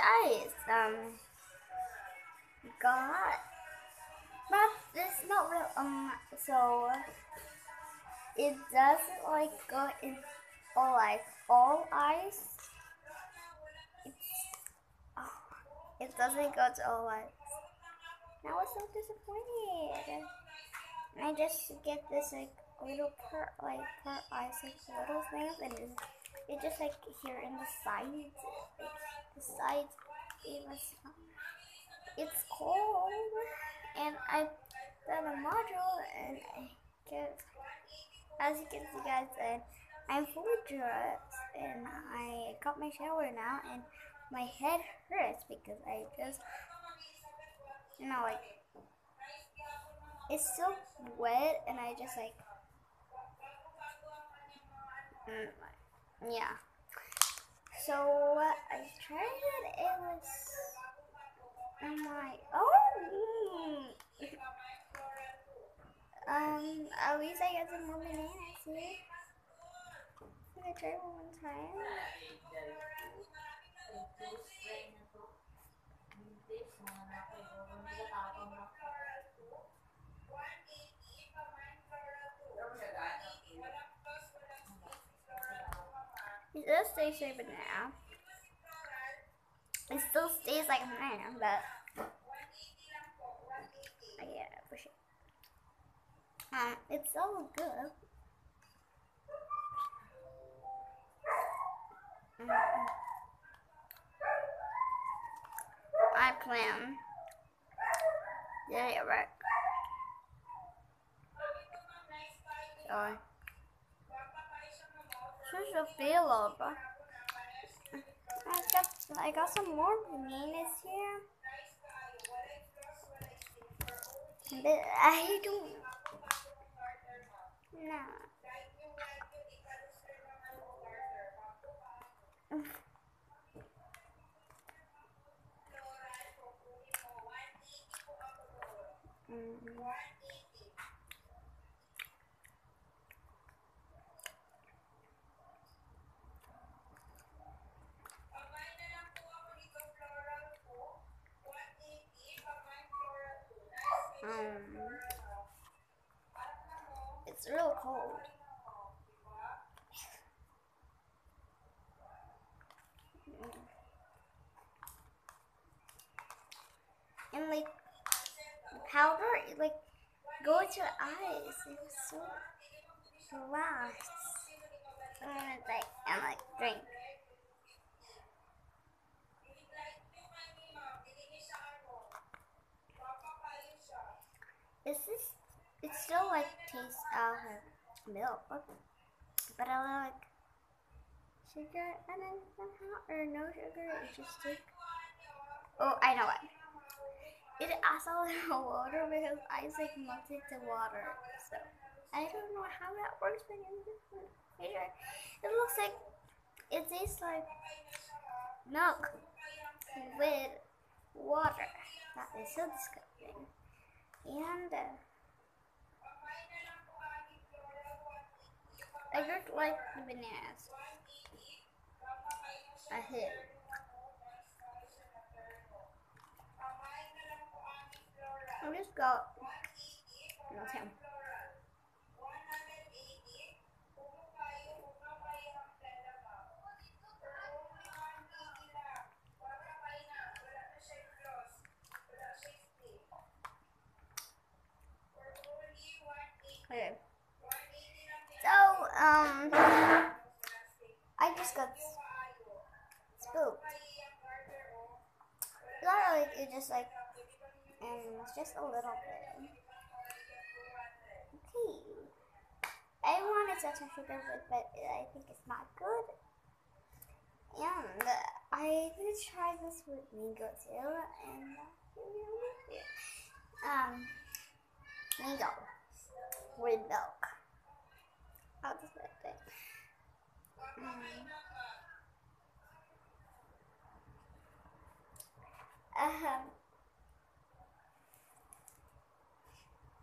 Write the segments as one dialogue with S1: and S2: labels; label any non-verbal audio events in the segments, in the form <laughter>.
S1: guys, um, got, but it's not real, um, so, it doesn't, like, go in, all, like, all eyes, it's, oh, it doesn't go to all eyes, Now I was so disappointed, I just get this, like, little part like, part eyes, like, little things, and it, it just, like, here in the sides, like, the sides, it was, it's cold, and I done a module, and I get, as you can see, guys, and I'm fully dressed, and I got my shower now, and my head hurts because I just, you know, like, it's still wet, and I just, like, mm, yeah. So I tried it. It was. I'm like, oh. mm. Um, at least I got some more bananas. See? I try one time? It does taste like banana. It still stays like banana, but it for sure. Um, it's all good. Mm. I plan. Yeah, yeah, right. Sorry. Just a. I got, I got some more bananas here. But I don't. No. Mm. Um, it's real cold. And like powder, like go to your eyes. It was so relaxed. And it's like and like drink. Is this? Is it still like tastes of milk, but I like sugar and then somehow or no sugar. It just like oh, I know what. It adds a little water because like melted the water. So I don't know how that works, but in it looks like it tastes like milk with water. That is so disgusting. And uh, I just like the bananas. I hit. Just got no Tim. Okay. So, um, I just got spooked. Not like it just like, and just a little bit. Okay. I wanted such a sugar with, but I think it's not good. And I did try this with Migo too, and um, Migo with milk. Does that thing? Mm. Um,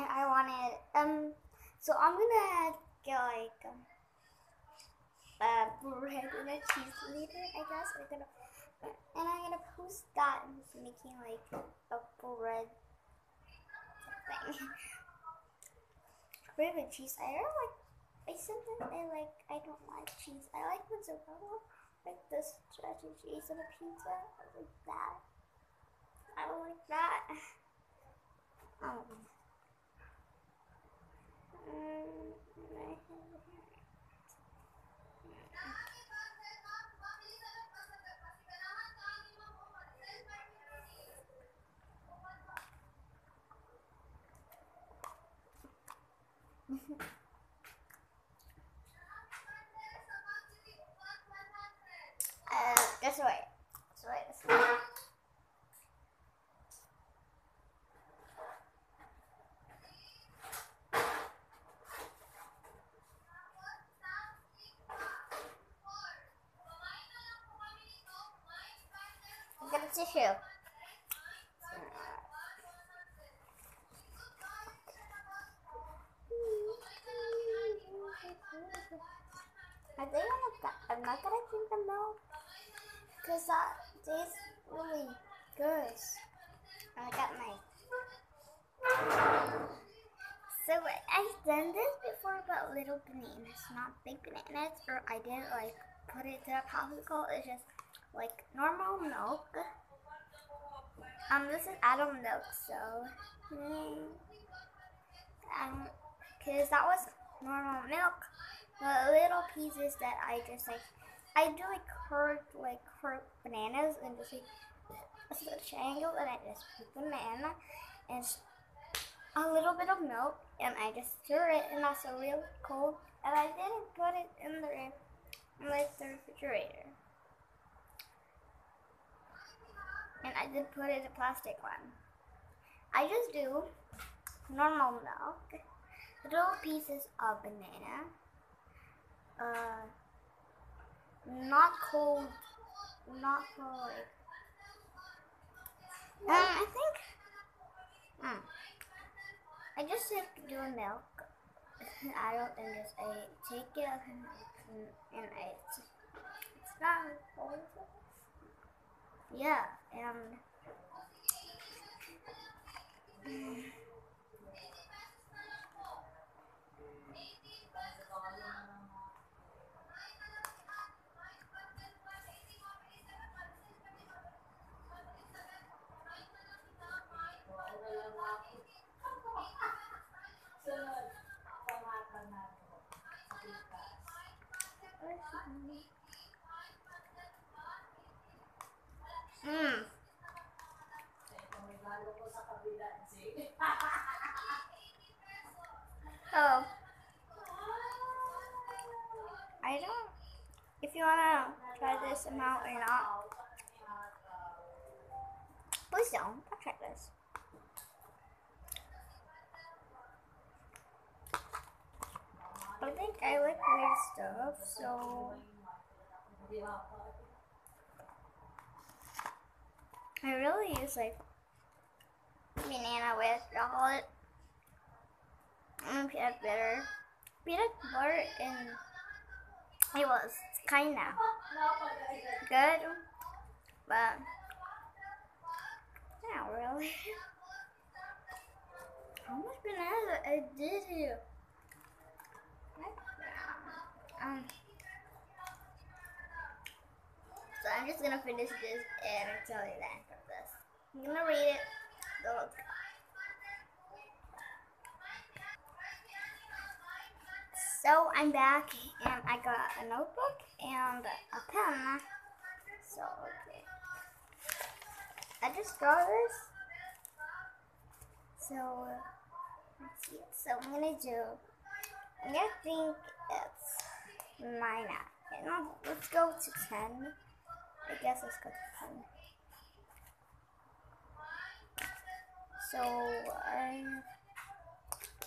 S1: and I wanted um. So I'm gonna get like um, bread and a cheese later. I guess we're gonna And I'm gonna post that and making like a bread thing. Ribbon cheese. I don't like. I sometimes I like. I don't like cheese. I like mozzarella, like this stretchy cheese on a pizza. I like that. I don't like that. <laughs> Um. Mm, uh, this way. This way. This way. Get a tissue. I think I'm not, gonna drink them milk because that tastes really good. I got my. So I've done this before, but little bananas, not big bananas, or I didn't like put it to a popsicle. It's just like normal milk. Um, this is adult milk, so mm, um, cause that was normal milk. The little pieces that I just like, I do like hurt like hurt bananas and just like a triangle, and I just put them in and a little bit of milk, and I just stir it, and that's a real cold, and I didn't put it in the like the refrigerator. And I did put it in a plastic one. I just do normal milk, little pieces of banana, uh, not cold, not cold. Um, I think, hmm, I just to do milk. <laughs> I don't think it's I take it and, and I it's, it's not cold. Yeah, and <laughs> mm. Oh, I don't. If you wanna try this amount or not, please don't. I'll try this. I think I like weird stuff, so I really use like banana with chocolate and peanut butter. Peanut butter and it was kinda good, but not really. How much banana I did here? Um, so I'm just gonna finish this and tell you end of this. I'm gonna read it. Look. So I'm back and I got a notebook and a pen. So okay. I just draw this. So let's see. So I'm gonna do I'm gonna think it's out. No, let's go to ten. I guess let's go to ten. So I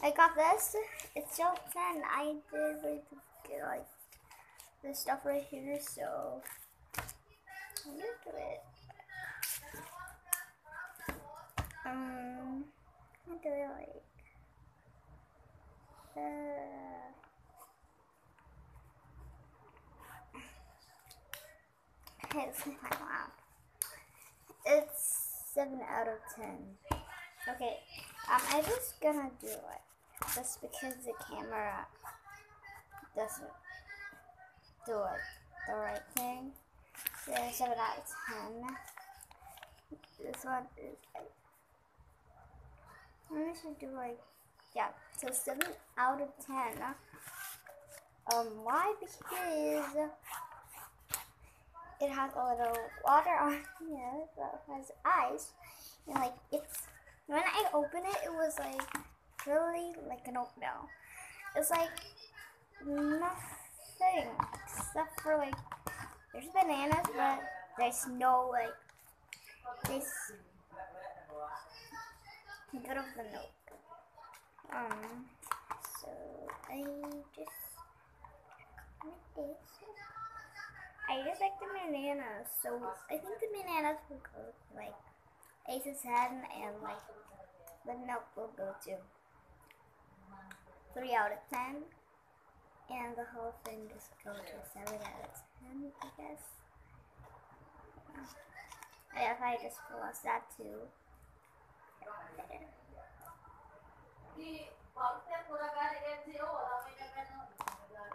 S1: I got this. It's still ten. I did like like this stuff right here, so I'm gonna do it. Um, I'm do it like. Uh, <laughs> my mom. it's seven out of ten. Okay, um, I'm just gonna do it just because the camera doesn't do it the right thing. So seven out of ten. This one is like I should do like yeah, so seven out of ten. Um, why? Because it has a little water on <laughs> it that has ice, and like it's when I opened it, it was like really like an oatmeal. It's like nothing except for like there's bananas, but there's no like this good of the milk. Um, so I just I just like the bananas, so I think the bananas will go like Ace's ten, and like the milk will go to three out of ten, and the whole thing just goes to seven out of ten, I guess. Yeah, if I just plus that too.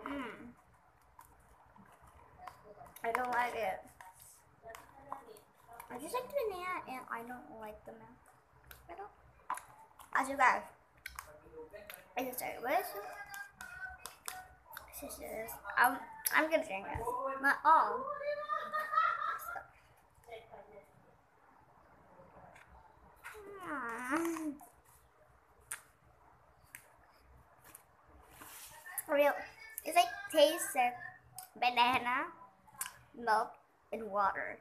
S1: Mm. I don't like it. I just like the banana and I don't like the milk. I don't. As you guys, I just started with I'm gonna drink this, not all. Real, it's like taste of banana milk, and water.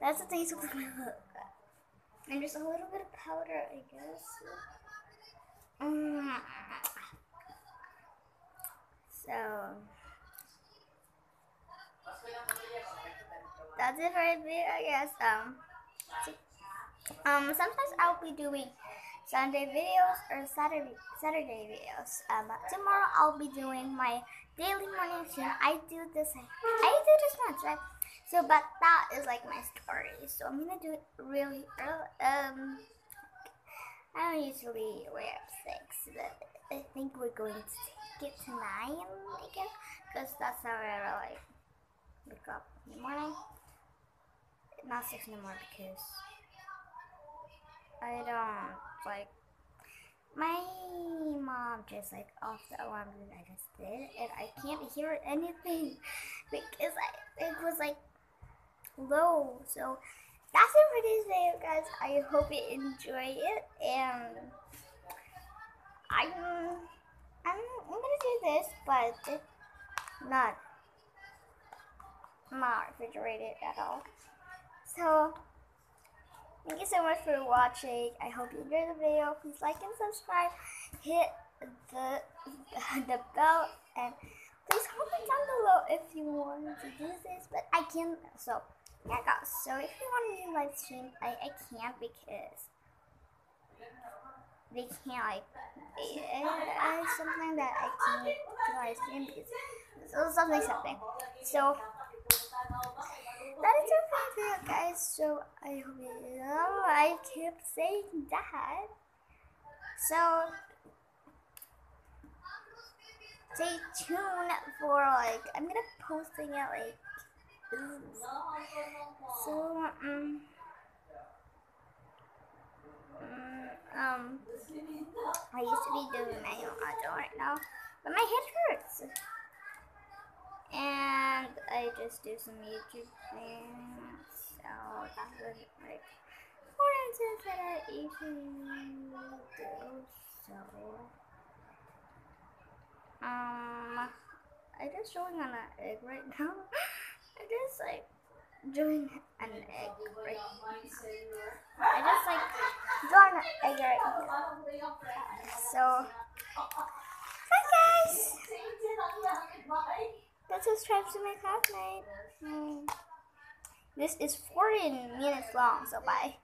S1: That's the taste of milk. And just a little bit of powder, I guess. Mm. So that's it for video, I guess. Um, um, sometimes I'll be doing Sunday videos or Saturday Saturday videos. Um, tomorrow I'll be doing my daily morning routine. I do this. I do this once, right? So, but that is like my story. So I'm gonna do it really early. Um, I don't usually wake up six, but I think we're going to it to nine, I guess, because that's how I like wake up in the morning. Not six anymore because I don't like my mom just like off the alarm that I just did, and I can't hear anything <laughs> because I it was like low. So that's it for this video, guys. I hope you enjoy it, and I'm I'm, I'm gonna do this, but not not refrigerated at all. So. Thank you so much for watching. I hope you enjoyed the video. Please like and subscribe. Hit the <laughs> the bell and please comment down below if you want to do this. But I can't. so yeah guys. So if you want to do live stream, I, I can't because they can't like it, it's something that I can't do live stream because so something something. So that is it for video, guys. So I hope you I kept saying that. So stay tuned for like I'm gonna posting it like so um um I used to be doing manual audio right now, but my head hurts and I just do some YouTube things. So that's what like for instance that I usually do. So um I just showing on <laughs> an egg right now. I just like doing an egg right now. I just like egg right now. So bye guys! Let's subscribe to my classmate. Hmm. This is 40 minutes long, so bye.